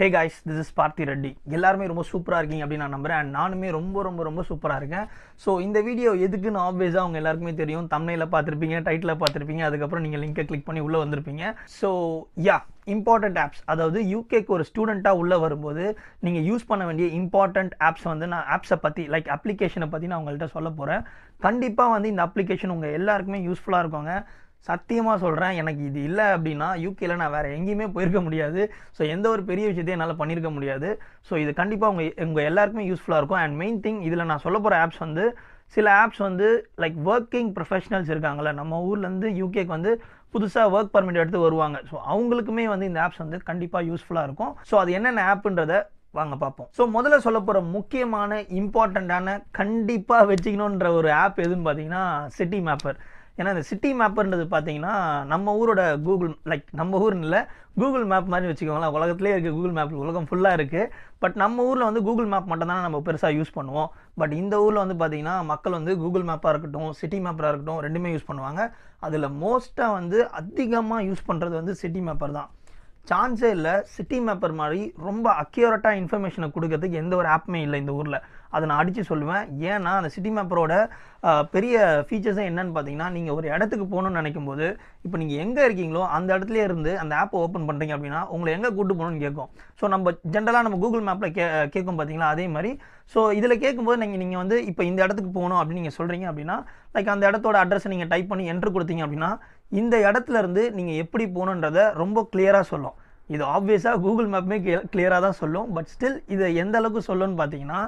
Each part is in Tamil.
ஹே காய்ஸ் திஸ் இஸ் பார்த்தி ரெட்டி எல்லாருமே ரொம்ப சூப்பராக இருக்கீங்க அப்படின்னு நான் நம்புறேன். அண்ட் நானுமே ரொம்ப ரொம்ப ரொம்ப சூப்பராக இருக்கேன். ஸோ இந்த வீடியோ எதுக்குன்னு ஆப்வியஸாக அவங்க எல்லாருக்குமே தெரியும். தமிழில் பார்த்துருப்பீங்க டைட்டில் பார்த்துருப்பீங்க. அதுக்கப்புறம் நீங்கள் லிங்கை கிளிக் பண்ணி உள்ளே வந்திருப்பீங்க. ஸோ யா இம்பார்ட்டண்ட் ஆப்ஸ் அதாவது யூகேக்கு ஒரு ஸ்டூடெண்ட்டாக உள்ளே வரும்போது நீங்கள் யூஸ் பண்ண வேண்டிய இம்பார்ட்டண்ட் ஆப்ஸ் வந்து நான் ஆப்ஸை பற்றி லைக் அப்ளிகேஷனை பற்றி நான் உங்கள்கிட்ட சொல்ல போகிறேன் கண்டிப்பாக வந்து இந்த அப்ளிகேஷன் உங்கள் எல்லாருக்குமே யூஸ்ஃபுல்லாக இருக்குங்க. சத்தியமாக சொல்கிறேன் எனக்கு இது இல்லை அப்படின்னா யூகேல நான் வேறு எங்கேயுமே போயிருக்க முடியாது. ஸோ எந்த ஒரு பெரிய விஷயத்தையும் என்னால் பண்ணியிருக்க முடியாது. ஸோ இது கண்டிப்பாக உங்கள் உங்கள் எல்லாருக்குமே யூஸ்ஃபுல்லாக இருக்கும். அண்ட் மெயின் திங் இதில் நான் சொல்ல போகிற ஆப்ஸ் வந்து சில ஆப்ஸ் வந்து லைக் ஒர்க்கிங் ப்ரொஃபஷனல்ஸ் இருக்காங்கல்ல நம்ம ஊர்லேருந்து யூகேக்கு வந்து புதுசாக ஒர்க் பர்மிட் எடுத்து வருவாங்க. ஸோ அவங்களுக்குமே வந்து இந்த ஆப்ஸ் வந்து கண்டிப்பாக யூஸ்ஃபுல்லாக இருக்கும். ஸோ அது என்னென்ன ஆப்புன்றத வாங்க பார்ப்போம். ஸோ முதல்ல சொல்ல போகிற முக்கியமான இம்பார்ட்டண்ட்டான கண்டிப்பாக வச்சுக்கணுன்ற ஒரு ஆப் எதுன்னு பார்த்தீங்கன்னா சிட்டி மேப்பர் ஏன்னா இந்த சிட்டி மேப்புன்றது பார்த்தீங்கன்னா நம்ம ஊரோட கூகுள் லைக் நம்ம ஊர்னு இல்லை கூகுள் மேப் மாதிரி வச்சுக்கோங்களேன். உலகத்துலேயே இருக்குது கூகுள் மேப் உலகம் ஃபுல்லாக இருக்குது பட் நம்ம ஊரில் வந்து கூகுள் மேப் மட்டும் தானே நம்ம பெருசாக யூஸ் பண்ணுவோம். பட் இந்த ஊரில் வந்து பார்த்தீங்கன்னா மக்கள் வந்து கூகுள் மேப்பாக இருக்கட்டும் சிட்டி மேப்பராக இருக்கட்டும் ரெண்டுமே யூஸ் பண்ணுவாங்க. அதில் மோஸ்ட்டாக வந்து அதிகமாக யூஸ் பண்ணுறது வந்து சிட்டி மேப்பர் தான். சான்ஸே இல்லை சிட்டி மேப்பர் மாதிரி ரொம்ப அக்யூரட்டாக இன்ஃபர்மேஷனை கொடுக்கறதுக்கு எந்த ஒரு ஆப்புமே இல்லை இந்த ஊரில். அதை நான் அடித்து சொல்லுவேன். ஏன்னா அந்த சிட்டி மேப்பரோட பெரிய ஃபீச்சர்ஸே என்னன்னு பார்த்தீங்கன்னா நீங்கள் ஒரு இடத்துக்கு போகணும்னு நினைக்கும் போது இப்போ நீங்கள் எங்கே இருக்கீங்களோ அந்த இடத்துல இருந்து அந்த ஆப்பை ஓப்பன் பண்ணுறீங்க அப்படின்னா உங்களை எங்கே கூட்டு போகணும்னு கேட்கும். ஸோ நம்ம ஜென்ரலாக நம்ம கூகுள் மேப்பில் கே கேட்கும் பார்த்தீங்களா அதே மாதிரி. ஸோ இதில் கேட்கும்போது நீங்கள் நீங்கள் வந்து இப்போ இந்த இடத்துக்கு போகணும் அப்படின்னு நீங்கள் சொல்கிறீங்க அப்படின்னா லைக் அந்த இடத்தோட அட்ரஸை நீங்கள் டைப் பண்ணி என்ட்ரு கொடுத்தீங்க அப்படின்னா இந்த இடத்துல இருந்து நீங்கள் எப்படி போகணுன்றதை ரொம்ப கிளியராக சொல்லும். இது ஆப்வியஸாக கூகுள் மேப்புமே கிளியராக தான் சொல்லும். பட் ஸ்டில் இதை எந்த அளவுக்கு சொல்லுன்னு பார்த்தீங்கன்னா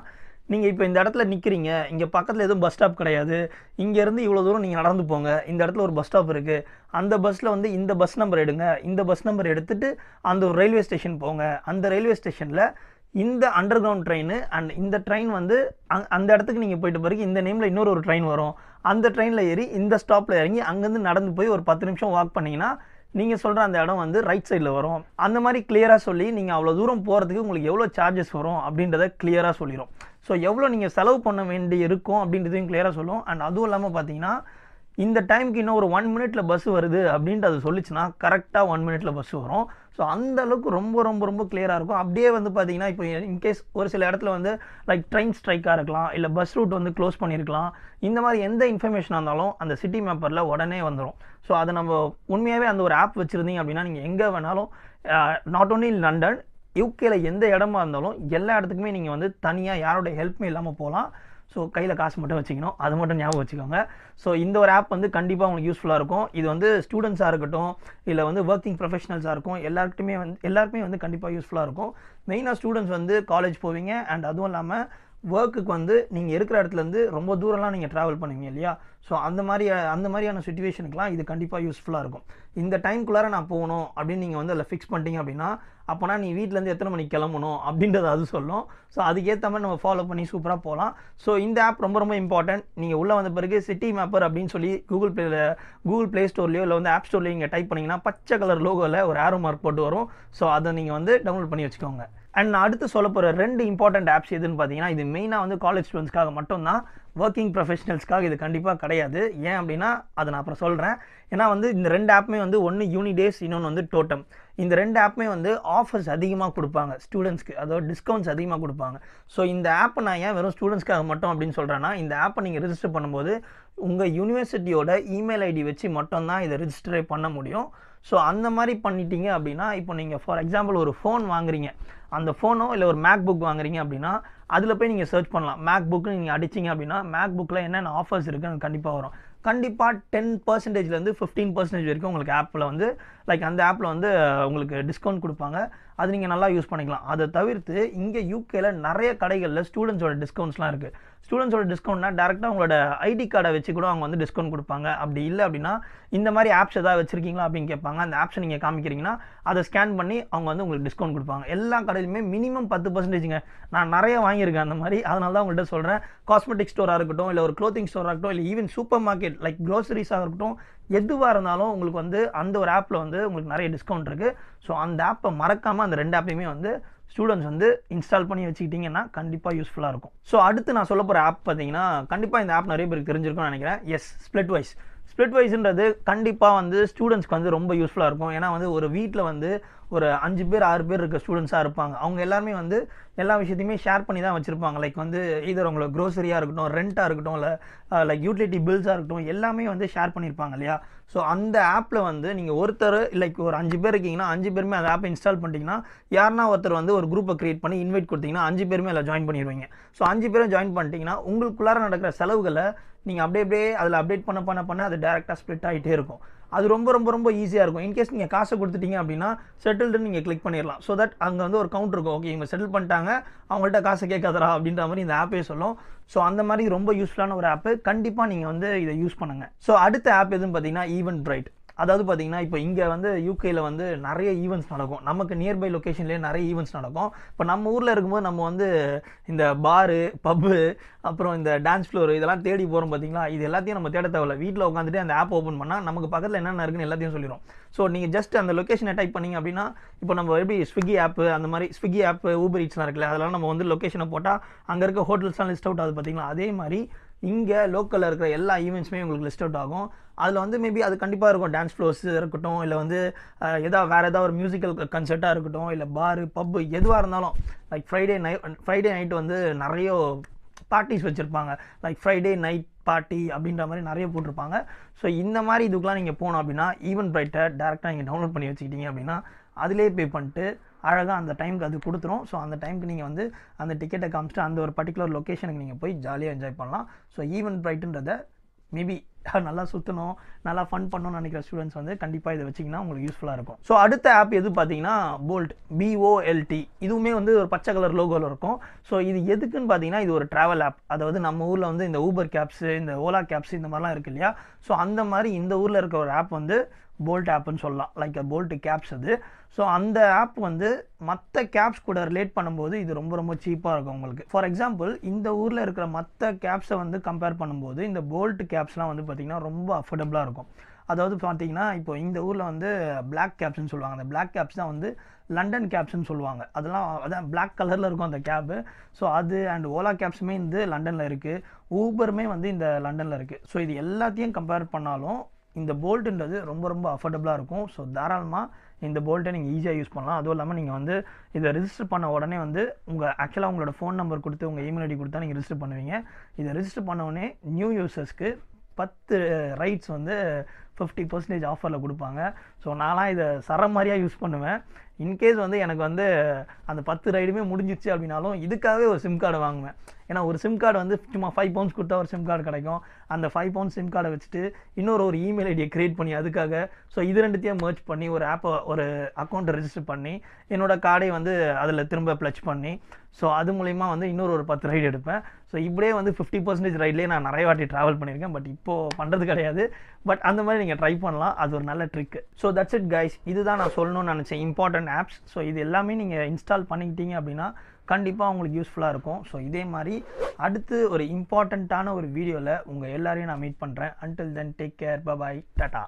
நீங்கள் இப்போ இந்த இடத்துல நிற்கிறீங்க இங்கே பக்கத்தில் எதுவும் பஸ் ஸ்டாப் கிடையாது இங்கேருந்து இவ்வளோ தூரம் நீங்கள் நடந்து போங்க இந்த இடத்துல ஒரு பஸ் ஸ்டாப் இருக்குது அந்த பஸ்ஸில் வந்து இந்த பஸ் நம்பர் எடுங்க இந்த பஸ் நம்பர் எடுத்துகிட்டு அந்த ஒரு ரயில்வே ஸ்டேஷன் போங்க. அந்த ரயில்வே ஸ்டேஷனில் இந்த அண்டர் கிரவுண்ட் ட்ரெயின் அண்ட் இந்த ட்ரெயின் வந்து அங் அந்த இடத்துக்கு நீங்கள் போயிட்டு பிறகு இந்த நேமில் இன்னொரு ஒரு ட்ரெயின் வரும். அந்த ட்ரெயினில் ஏறி இந்த ஸ்டாப்பில் இறங்கி அங்கேருந்து நடந்து போய் ஒரு பத்து நிமிஷம் வாக் பண்ணிங்கன்னா நீங்கள் சொல்கிற அந்த இடம் வந்து ரைட் சைடில் வரும். அந்த மாதிரி கிளியராக சொல்லி நீங்கள் அவ்வளோ தூரம் போகிறதுக்கு உங்களுக்கு எவ்வளோ சார்ஜஸ் வரும் அப்படின்றத கிளியராக சொல்லிடும் ஸோ எவ்வளோ நீங்கள் செலவு பண்ண வேண்டி இருக்கும் அப்படின்றதையும் கிளியராக சொல்லும். அண்ட் அதுவும் இல்லாமல் பார்த்தீங்கன்னா இந்த டைமுக்கு இன்னும் ஒரு ஒன் மினிட்ல பஸ் வருது அப்படின்ட்டு அது சொல்லிச்சுன்னா கரெக்டாக ஒன் மினிட்ல பஸ் வரும். ஸோ அந்த அளவுக்கு ரொம்ப ரொம்ப ரொம்ப கிளியராக இருக்கும். அப்படியே வந்து பார்த்தீங்கன்னா இப்போ இன்கேஸ் ஒரு சில இடத்துல வந்து லைக் ட்ரெயின் ஸ்ட்ரைக்காக இருக்கலாம் இல்லை பஸ் ரூட் வந்து க்ளோஸ் பண்ணியிருக்கலாம். இந்த மாதிரி எந்த இன்ஃபர்மேஷனாக இருந்தாலும் அந்த சிட்டி மேப்பரில் உடனே வந்துடும் ஸோ அதை நம்ம உண்மையாகவே அந்த ஒரு ஆப் வச்சுருந்தீங்க அப்படின்னா நீங்கள் எங்கே வேணாலும் நாட் ஓன்லி லண்டன் யூகேல எந்த இடமா இருந்தாலும் எல்லா இடத்துக்குமே நீங்கள் வந்து தனியாக யாரோட ஹெல்ப்புமே இல்லாமல் போகலாம். ஸோ கையில் காசு மட்டும் வச்சுக்கணும். அது மட்டும் ஞாபகம் வச்சுக்கோங்க. ஸோ இந்த ஒரு ஆப் வந்து கண்டிப்பாக உங்களுக்கு யூஸ்ஃபுல்லாக இருக்கும். இது வந்து ஸ்டூடெண்ட்ஸாக இருக்கட்டும் இல்லை வந்து ஒர்க்கிங் ப்ரொஃபஷனல்ஸாக இருக்கும். எல்லாருக்குமே வந்து எல்லாருக்குமே வந்து கண்டிப்பாக யூஸ்ஃபுல்லாக இருக்கும். மெயினாக ஸ்டூடெண்ட்ஸ் வந்து காலேஜ் போவீங்க. அண்ட் அதுவும் இல்லாமல் ஒர்க்குக்கு வந்து நீங்கள் இருக்கிற இடத்துலேருந்து ரொம்ப தூரம்லாம் நீங்கள் ட்ராவல் பண்ணுவீங்க இல்லையா? ஸோ அந்த மாதிரி அந்த மாதிரியான சுச்சுவேஷனுக்குலாம் இது கண்டிப்பாக யூஸ்ஃபுல்லாக இருக்கும். இந்த டைம்குள்ளார நான் போகணும் அப்படின்னு நீங்கள் வந்து அதில் ஃபிக்ஸ் பண்ணிட்டீங்க அப்படின்னா அப்போனா நீ வீட்டிலேருந்து எத்தனை மணிக்கு கிளம்பணும் அப்படின்றத அது சொல்லும். ஸோ அதுக்கேற்ற மாதிரி நம்ம ஃபாலோ பண்ணி சூப்பராக போகலாம். ஸோ இந்த ஆப் ரொம்ப ரொம்ப இம்பார்ட்டன்ட் நீங்கள் உள்ளே வந்த பிறகு சிட்டி மேப்பர் அப்படின்னு சொல்லி கூகுள் ப்ளே கூகுள் ப்ளே ஸ்டோர்லேயோ இல்லை வந்து ஆப் ஸ்டோர்லேயோ நீங்கள் டைப் பண்ணிங்கன்னா பச்சை கலர் லோகோவில் ஒரு ஆரோ மார்க் போட்டு வரும். ஸோ அதை நீங்கள் வந்து டவுன்லோட் பண்ணி வச்சுக்கோங்க. அண்ட் நான் அடுத்து சொல்ல போகிற ரெண்டு இம்பார்ட்டன்ட் ஆப்ஸ் எதுன்னு பார்த்தீங்கன்னா இது மெயினாக வந்து காலேஜ் ஸ்டூடெண்ட்ஸ்க்காக மட்டும்தான் ஒர்க்கிங் ப்ரொஃபஷனல்ஸ்க்காக இது கண்டிப்பாக கிடையாது. ஏன் அப்படின்னா அதை நான் அப்புறம் சொல்கிறேன் ஏன்னா வந்து இந்த ரெண்டு ஆப்புமே வந்து ஒன்று யூனிடேஸ் இன்னொன்று வந்து டோட்டம் இந்த ரெண்டு ஆப்புமே வந்து ஆஃபர்ஸ் அதிகமாக கொடுப்பாங்க ஸ்டூடெண்ட்ஸ்க்கு அதாவது டிஸ்கவுண்ட்ஸ் அதிகமாக கொடுப்பாங்க. ஸோ இந்த ஆப்பை நான் ஏன் வெறும் ஸ்டூடெண்ட்ஸ்க்காக மட்டும் அப்படின்னு சொல்கிறேன்னா இந்த ஆப்பை நீங்கள் ரிஜிஸ்டர் பண்ணும்போது உங்கள் யூனிவர்சிட்டியோட இமெயில் ஐடி வச்சு மட்டும்தான் இதை ரிஜிஸ்டரே பண்ண முடியும். ஸோ அந்த மாதிரி பண்ணிட்டீங்க அப்படின்னா இப்போ நீங்கள் ஃபார் எக்ஸாம்பிள் ஒரு ஃபோன் வாங்குறீங்க. அந்த ஃபோனோ இல்லை ஒரு மேக் புக் வாங்குறீங்க அப்படின்னா அதில் போய் நீங்கள் சர்ச் பண்ணலாம். மேக் புக்கு நீங்கள் அடிச்சிங்க அப்படின்னா மேக் புக்கில் என்னென்ன ஆஃபர்ஸ் இருக்குன்னு கண்டிப்பாக வரும். கண்டிப்பாக டென் பர்சன்டேஜ்லேருந்து ஃபிஃப்டீன் பர்சன்டேஜ் வரைக்கும் உங்களுக்கு ஆப்பில் வந்து லைக் அந்த ஆப்பில் வந்து உங்களுக்கு டிஸ்கவுண்ட் கொடுப்பாங்க. அது நீங்கள் நல்லா யூஸ் பண்ணிக்கலாம். அதை தவிர்த்து இங்கே யூகேல நிறைய கடைகளில் ஸ்டூடெண்ட்ஸோட டிஸ்கவுண்ட்ஸ்லாம் இருக்குது ஸ்டூடெண்ட்ஸோட டிஸ்கவுண்ட்னா டேரெக்டாக உங்களோட ஐடி கார்டை வச்சு கூட அவங்க வந்து டிஸ்கவுண்ட் கொடுப்பாங்க. அப்படி இல்லை அப்படின்னா இந்த மாதிரி ஆப்ஸ் ஏதாவது வச்சிருக்கீங்களா அப்படின்னு கேட்பாங்க. அந்த ஆப்ஸை நீங்கள் காமிக்கிறீங்கன்னா அதை ஸ்கேன் பண்ணி அவங்க வந்து உங்களுக்கு டிஸ்கவுண்ட் கொடுப்பாங்க. எல்லா கடையிலுமே மினிமம் பத்து பர்சன்டேஜுங்க நான் நிறைய வாங்கியிருக்கேன் அந்த மாதிரி. அதனால தான் உங்கள்கிட்ட சொல்கிறேன் காஸ்மெட்டிக் ஸ்டோராக இருக்கட்டும் இல்லை ஒரு க்ளோத்திங் ஸ்டோராக இருக்கட்டும் இல்லை ஈவன் சூப்பர் மார்க்கெட் லைக் க்ரோசரிஸாக இருக்கட்டும் எதுவாக இருந்தாலும் உங்களுக்கு வந்து அந்த ஒரு ஆப்பில் வந்து உங்களுக்கு நிறைய டிஸ்கவுண்ட் இருக்குது ஸோ அந்த ஆப்பை மறக்காமல் அந்த ரெண்டு ஆப்பையுமே வந்து ஸ்டூடெண்ட்ஸ் வந்து இன்ஸ்டால் பண்ணி வச்சுக்கிட்டிங்கன்னா கண்டிப்பாக யூஸ்ஃபுல்லாக இருக்கும். ஸோ அடுத்து நான் சொல்ல போகிற ஆப் பார்த்தீங்கன்னா கண்டிப்பாக இந்த ஆப் நிறைய பேருக்கு தெரிஞ்சிருக்கும்னு நினைக்கிறேன். எஸ் ஸ்ப்ளிட் வைஸ் ஸ்ப்ளிட் வைஸ்ன்றது கண்டிப்பாக வந்து ஸ்டூடெண்ட்ஸ்க்கு வந்து ரொம்ப யூஸ்ஃபுல்லாக இருக்கும். ஏன்னா வந்து ஒரு வீட்டில் வந்து ஒரு அஞ்சு பேர் ஆறு பேர் இருக்க ஸ்டூடெண்ட்ஸாக இருப்பாங்க. அவங்க எல்லாருமே வந்து எல்லா விஷயத்தையுமே ஷேர் பண்ணி தான் வச்சுருப்பாங்க. லைக் வந்து இதர் உங்களுக்கு க்ரோசரியாக இருக்கட்டும் ரெண்ட்டாக இருக்கட்டும் இல்லை லைக் யூட்டிலிட்டி பில்ஸாக இருக்கட்டும் எல்லாமே வந்து ஷேர் பண்ணியிருப்பாங்க இல்லையா? ஸோ அந்த ஆப்பில் வந்து நீங்கள் ஒருத்தர் லைக் ஒரு அஞ்சு பேர் இருக்கீங்கன்னா அஞ்சு பேருமே அந்த ஆப்பை இன்ஸ்டால் பண்ணிட்டீங்கன்னா யாருனா ஒருத்தர் வந்து ஒரு குரூப்பை கிரியேட் பண்ணி இன்வைட் கொடுத்தீங்கன்னா அஞ்சு பேருமே அதில் ஜாயின் பண்ணிடுவீங்க. ஸோ அஞ்சு பேரும் ஜாயின் பண்ணிட்டீங்கன்னா உங்களுக்குள்ளார நடக்கிற செலவுகளை நீங்கள் அப்படியே அப்படியே அதில் அப்டேட் பண்ண பண்ண பண்ண அது டேரெக்டாக ஸ்ப்ளிட் ஆகிட்டே இருக்கும். அது ரொம்ப ரொம்ப ரொம்ப ஈஸியாக இருக்கும். இன்கேஸ் நீங்கள் காசை கொடுத்துட்டீங்க அப்படின்னா செட்டில்டுன்னு நீங்கள் கிளிக் பண்ணிடலாம். ஸோ தட் அங்கே வந்து ஒரு கவுண்ட் இருக்கும். ஓகே இவங்க செட்டில் பண்ணிட்டாங்க அவங்கள்ட்ட காசை கேட்காதரா அப்படின்ற மாதிரி இந்த ஆப்பே சொல்லும். ஸோ அந்த மாதிரி ரொம்ப யூஸ்ஃபுல்லான ஒரு ஆப்பு கண்டிப்பாக நீங்கள் வந்து இதை யூஸ் பண்ணுங்கள் ஸோ அடுத்த ஆப் எதுன்னு பார்த்தீங்கன்னா ஈவென்ட் பிரைட் அதாவது பார்த்தீங்கன்னா இப்போ இங்கே வந்து யூகேயில் வந்து நிறைய ஈவெண்ட்ஸ் நடக்கும். நமக்கு நியர்பை லொக்கேஷன்லேயே நிறைய ஈவெண்ட்ஸ் நடக்கும். இப்போ நம்ம ஊரில் இருக்கும்போது நம்ம வந்து இந்த பாரு பப்பு அப்புறம் இந்த டான்ஸ் ஃப்ளோர் இதெல்லாம் தேடி போகிறோம் பார்த்தீங்களா இது எல்லாத்தையும் நம்ம தேட தேவையில்ல. வீட்டில் உட்காந்துட்டு அந்த ஆப் ஓப்பன் பண்ணால் நமக்கு பக்கத்தில் என்னென்ன இருக்குன்னு எல்லாத்தையும் சொல்லிடும் ஸோ நீங்கள் ஜஸ்ட் அந்த லொக்கேஷனை டைப் பண்ணீங்க அப்படின்னா இப்போ நம்ம எப்படி ஸ்விக்கி ஆப்பு அந்த மாதிரி ஸ்விக்கி ஆப்பு ஊபர் ஈட்ஸ்லாம் இருக்குல்ல அதெல்லாம் நம்ம வந்து லொக்கேஷனை போட்டால் அங்கே இருக்க ஹோட்டல்ஸ்லாம் லிஸ்ட் அவுட் ஆகுது பார்த்தீங்களா அதே மாதிரி இங்கே லோக்கலில் இருக்கிற எல்லா ஈவெண்ட்ஸுமே உங்களுக்கு லிஸ்ட் அவுட் ஆகும். அதில் வந்து மேபி அது கண்டிப்பாக இருக்கும். டான்ஸ் ஃப்ளோர்ஸ் இருக்கட்டும் இல்லை வந்து எதாவது வேறு ஏதாவது ஒரு மியூசிக்கல் கன்சர்ட்டாக இருக்கட்டும் இல்லை பாரு பப்பு எதுவாக இருந்தாலும் like Friday night Friday night வந்து நிறைய பார்ட்டிஸ் வச்சுருப்பாங்க. லைக் ஃப்ரைடே நைட் பார்ட்டி அப்படின்ற மாதிரி நிறைய போட்டிருப்பாங்க. ஸோ இந்த மாதிரி இதுக்கெலாம் நீங்கள் போனோம் அப்படின்னா ஈவென்ட் பிரைட்டை டேரெக்டாக நீங்கள் டவுன்லோட் பண்ணி வச்சுக்கிட்டீங்க அப்படின்னா அதிலே பே பண்ணிட்டு அழகாக அந்த டைமுக்கு அது கொடுத்துரும். ஸோ அந்த டைமுக்கு நீங்கள் வந்து அந்த டிக்கெட்டை காமிச்சிட்டு அந்த ஒரு பர்டிகுலர் லொக்கேஷனுக்கு நீங்கள் போய் ஜாலியாக என்ஜாய் பண்ணலாம். ஸோ ஈவென்ட் பிரைட்டுன்றதை மேபி நல்லா சுற்றணும் நல்லா ஃபன் பண்ணணும்னு நினைக்கிற ஸ்டூடெண்ட்ஸ் வந்து கண்டிப்பாக இதை வச்சிங்கன்னா உங்களுக்கு யூஸ்ஃபுல்லாக இருக்கும். ஸோ அடுத்த ஆப் எது பார்த்தீங்கன்னா போல்ட் பிஓஎல்டி இதுவுமே வந்து ஒரு பச்சை கலர் லோகோவில் இருக்கும். ஸோ இது எதுக்குன்னு பார்த்தீங்கன்னா இது ஒரு ட்ராவல் ஆப் அதாவது நம்ம ஊரில் வந்து இந்த ஊபர் கேப்ஸு இந்த ஓலா கேப்ஸ் இந்த மாதிரிலாம் இருக்கு இல்லையா? ஸோ அந்த மாதிரி இந்த ஊரில் இருக்க ஒரு ஆப் வந்து போல்ட் ஆப்புன்னு சொல்லலாம். லைக் போல்ட் கேப்ஸ் அது. ஸோ அந்த ஆப் வந்து மற்ற கேப்ஸ் கூட ரிலேட் பண்ணும்போது இது ரொம்ப ரொம்ப சீப்பாக இருக்கும் உங்களுக்கு. ஃபார் எக்ஸாம்பிள் இந்த ஊரில் இருக்கிற மற்ற கேப்ஸை வந்து கம்பேர் பண்ணும்போது இந்த போல்ட் கேப்ஸ்லாம் வந்து பார்த்திங்கன்னா ரொம்ப அஃபோர்டபுளாக இருக்கும். அதாவது பார்த்தீங்கன்னா இப்போ இந்த ஊரில் வந்து பிளாக் கேப்ஸ்னு சொல்லுவாங்க. அந்த பிளாக் கேப்ஸ் தான் வந்து லண்டன் கேப்ஸ்னு சொல்லுவாங்க. அதெல்லாம் அதான் பிளாக் கலரில் இருக்கும் அந்த கேபு ஸோ அது அண்ட் ஓலா கேப்ஸுமே வந்து லண்டனில் இருக்குது ஊபருமே வந்து இந்த லண்டனில் இருக்குது ஸோ இது எல்லாத்தையும் கம்பேர் பண்ணாலும் இந்த போல்ட்டுன்றது ரொம்ப ரொம்ப அஃபோர்டபுளாக இருக்கும். ஸோ தாராளமாக இந்த போல்ட்டை நீங்கள் ஈஸியாக யூஸ் பண்ணலாம். அதுவும் இல்லாமல் நீங்கள் வந்து இதை ரிஜிஸ்டர் பண்ண உடனே வந்து உங்கள் ஆக்சுவலாக உங்களோட ஃபோன் நம்பர் கொடுத்து உங்கள் இமெயில் ஐடி கொடுத்தா நீங்கள் ரிஜிஸ்டர் பண்ணுவீங்க. இதை ரிஜிஸ்டர் பண்ண உடனே நியூ யூசர்ஸ்க்கு பத்து ரைட்ஸ் வந்து ஃபிஃப்டி பர்சன்டேஜ் ஆஃபரில் கொடுப்பாங்க. ஸோ நான்லாம் இதை சர மாதிரியாக யூஸ் பண்ணுவேன். இன்கேஸ் வந்து எனக்கு வந்து அந்த பத்து ரைடுமே முடிஞ்சிச்சு அப்படின்னாலும் இதுக்காகவே ஒரு சிம் கார்டு வாங்குவேன். ஏன்னா ஒரு சிம் கார்டு வந்து சும்மா ஃபைவ் பவுண்ட்ஸ் கொடுத்தா ஒரு சிம் கார்டு கிடைக்கும். அந்த ஃபைவ் பவுண்ட்ஸ் சிம் கார்டை வச்சுட்டு இன்னொரு ஒரு இமெயில் ஐடியை க்ரியேட் பண்ணி அதுக்காக ஸோ இது ரெண்டுத்தையும் மர்ச் பண்ணி ஒரு ஆப்பை ஒரு அக்கௌண்ட்டை ரெஜிஸ்டர் பண்ணி என்னோட கார்டை வந்து அதில் திரும்ப ப்ளச் பண்ணி ஸோ அது மூலிமா வந்து இன்னொரு ஒரு பத்து ரைடு எடுப்பேன். ஸோ இப்படியே வந்து ஃபிஃப்டி பர்சன்டேஜ் ரைட்லேயே நான் நிறைய வாட்டி ட்ராவல் பண்ணியிருக்கேன் பட் இப்போது பண்ணுறது கிடையாது. பட் அந்த மாதிரி நீங்கள் ட்ரை பண்ணலாம் அது ஒரு நல்ல trick so that's it guys இதுதான் நான் சொல்லணும்னு நினச்சேன். இம்பார்ட்டன்ட் ஆப்ஸ் ஸோ இது எல்லாமே நீங்கள் இன்ஸ்டால் பண்ணிக்கிட்டீங்க அப்படின்னா கண்டிப்பாக உங்களுக்கு யூஸ்ஃபுல்லாக இருக்கும். ஸோ இதே மாதிரி அடுத்து ஒரு இம்பார்ட்டண்ட்டான ஒரு வீடியோவில் உங்கள் எல்லாரையும் நான் மீட் பண்ணுறேன் until then take care bye bye tata